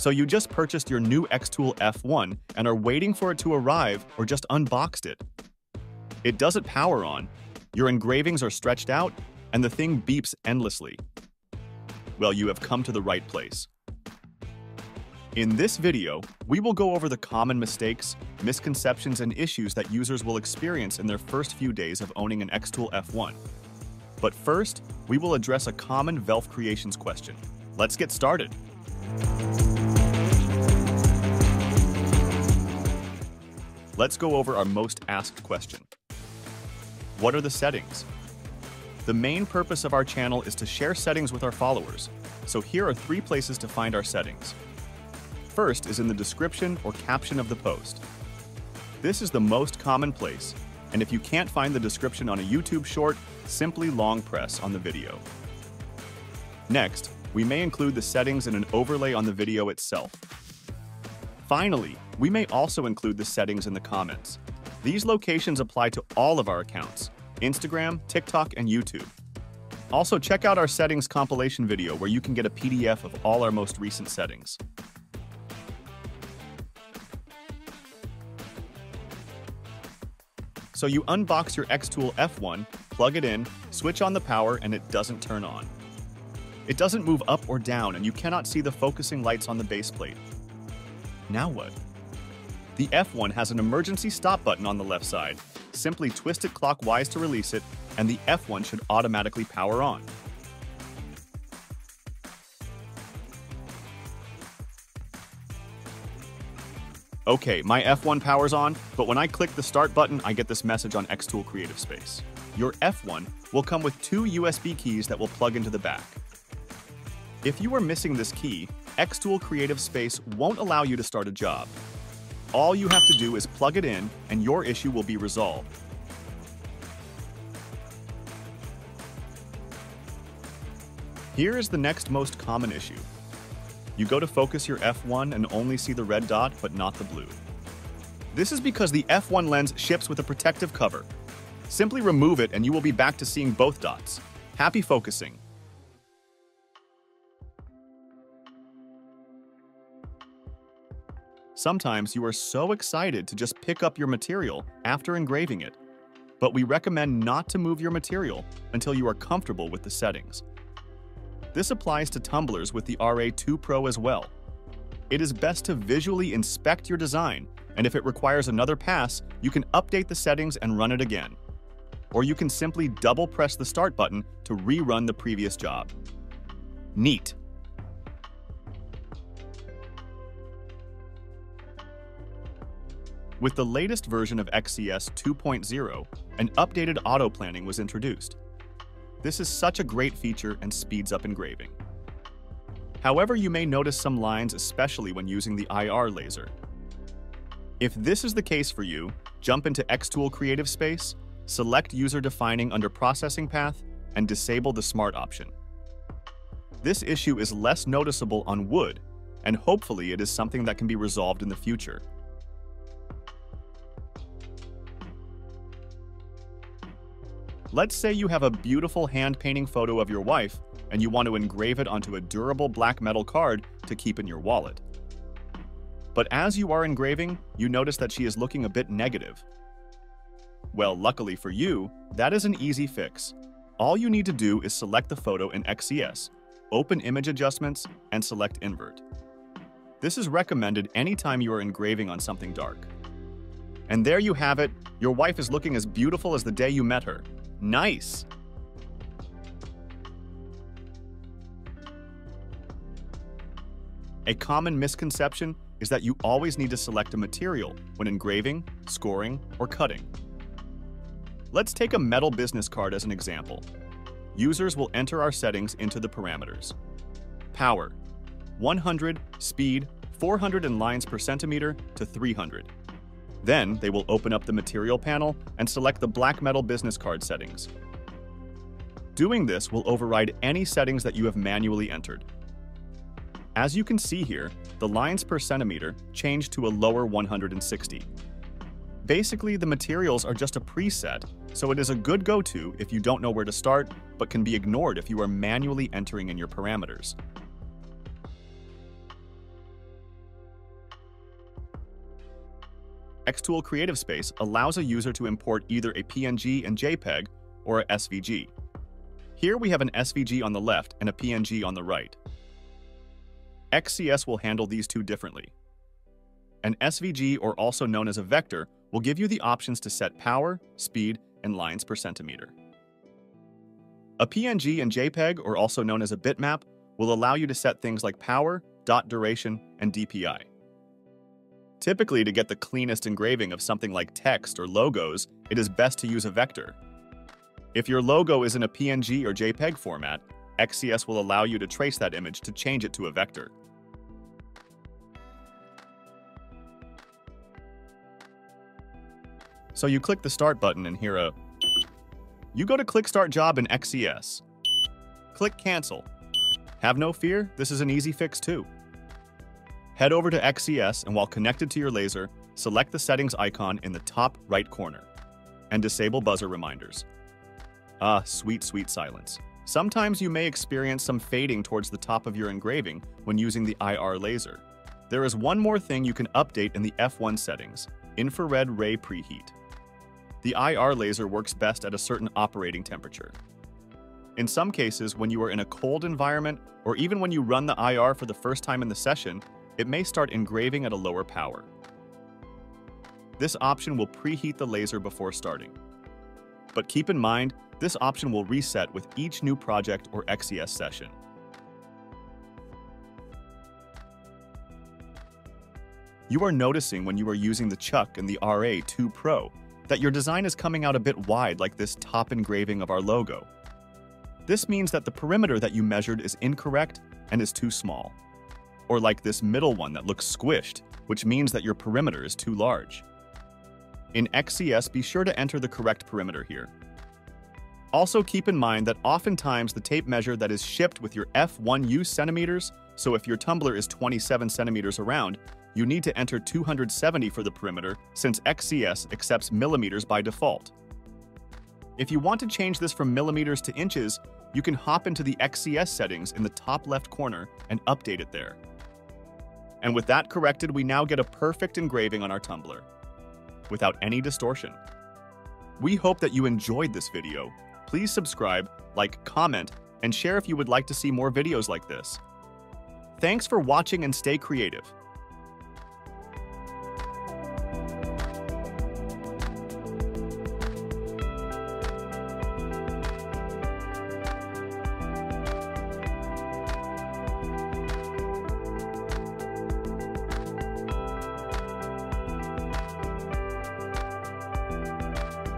So you just purchased your new Xtool F1 and are waiting for it to arrive or just unboxed it. It doesn't power on, your engravings are stretched out, and the thing beeps endlessly. Well, you have come to the right place. In this video, we will go over the common mistakes, misconceptions, and issues that users will experience in their first few days of owning an Xtool F1. But first, we will address a common Velf Creations question. Let's get started. Let's go over our most asked question. What are the settings? The main purpose of our channel is to share settings with our followers, so here are three places to find our settings. First is in the description or caption of the post. This is the most common place, and if you can't find the description on a YouTube short, simply long press on the video. Next, we may include the settings in an overlay on the video itself. Finally, we may also include the settings in the comments. These locations apply to all of our accounts, Instagram, TikTok, and YouTube. Also, check out our settings compilation video where you can get a PDF of all our most recent settings. So you unbox your Xtool F1, plug it in, switch on the power, and it doesn't turn on. It doesn't move up or down, and you cannot see the focusing lights on the base plate. Now what? The F1 has an emergency stop button on the left side. Simply twist it clockwise to release it, and the F1 should automatically power on. Okay, my F1 powers on, but when I click the start button, I get this message on Xtool Creative Space. Your F1 will come with two USB keys that will plug into the back. If you are missing this key, Xtool Creative Space won't allow you to start a job. All you have to do is plug it in and your issue will be resolved. Here is the next most common issue. You go to focus your f1 and only see the red dot, but not the blue. This is because the f1 lens ships with a protective cover. Simply remove it and you will be back to seeing both dots. Happy focusing! Sometimes you are so excited to just pick up your material after engraving it, but we recommend not to move your material until you are comfortable with the settings. This applies to tumblers with the RA2 Pro as well. It is best to visually inspect your design, and if it requires another pass, you can update the settings and run it again. Or you can simply double press the start button to rerun the previous job. Neat! With the latest version of XCS 2.0, an updated auto planning was introduced. This is such a great feature and speeds up engraving. However, you may notice some lines especially when using the IR laser. If this is the case for you, jump into Xtool Creative Space, select User Defining under Processing Path, and disable the Smart option. This issue is less noticeable on wood, and hopefully it is something that can be resolved in the future. Let's say you have a beautiful hand painting photo of your wife and you want to engrave it onto a durable black metal card to keep in your wallet. But as you are engraving, you notice that she is looking a bit negative. Well, luckily for you, that is an easy fix. All you need to do is select the photo in XCS, open Image Adjustments, and select Invert. This is recommended anytime you are engraving on something dark. And there you have it, your wife is looking as beautiful as the day you met her, Nice. A common misconception is that you always need to select a material when engraving, scoring, or cutting. Let's take a metal business card as an example. Users will enter our settings into the parameters. Power, 100, speed, 400 in lines per centimeter to 300. Then they will open up the material panel and select the black metal business card settings. Doing this will override any settings that you have manually entered. As you can see here, the lines per centimeter change to a lower 160. Basically, the materials are just a preset, so it is a good go-to if you don't know where to start, but can be ignored if you are manually entering in your parameters. Xtool Creative Space allows a user to import either a PNG and JPEG or a SVG. Here we have an SVG on the left and a PNG on the right. XCS will handle these two differently. An SVG, or also known as a vector, will give you the options to set power, speed, and lines per centimeter. A PNG and JPEG, or also known as a bitmap, will allow you to set things like power, dot duration, and DPI. Typically, to get the cleanest engraving of something like text or logos, it is best to use a vector. If your logo is in a PNG or JPEG format, XCS will allow you to trace that image to change it to a vector. So you click the Start button and hear a you go to click Start Job in XCS. Click Cancel. Have no fear, this is an easy fix too. Head over to XCS and while connected to your laser, select the settings icon in the top right corner and disable buzzer reminders. Ah, sweet, sweet silence. Sometimes you may experience some fading towards the top of your engraving when using the IR laser. There is one more thing you can update in the F1 settings, infrared ray preheat the IR laser works best at a certain operating temperature. In some cases, when you are in a cold environment, or even when you run the IR for the first time in the session, it may start engraving at a lower power. This option will preheat the laser before starting. But keep in mind, this option will reset with each new project or XCS session. You are noticing when you are using the Chuck and the RA2 Pro that your design is coming out a bit wide like this top engraving of our logo. This means that the perimeter that you measured is incorrect and is too small. Or like this middle one that looks squished, which means that your perimeter is too large. In XCS, be sure to enter the correct perimeter here. Also keep in mind that oftentimes the tape measure that is shipped with your F1 use centimeters, so if your tumbler is 27 centimeters around, you need to enter 270 for the perimeter since XCS accepts millimeters by default. If you want to change this from millimeters to inches, you can hop into the XCS settings in the top left corner and update it there. And with that corrected, we now get a perfect engraving on our tumbler, without any distortion. We hope that you enjoyed this video. Please subscribe, like, comment, and share if you would like to see more videos like this. Thanks for watching and stay creative.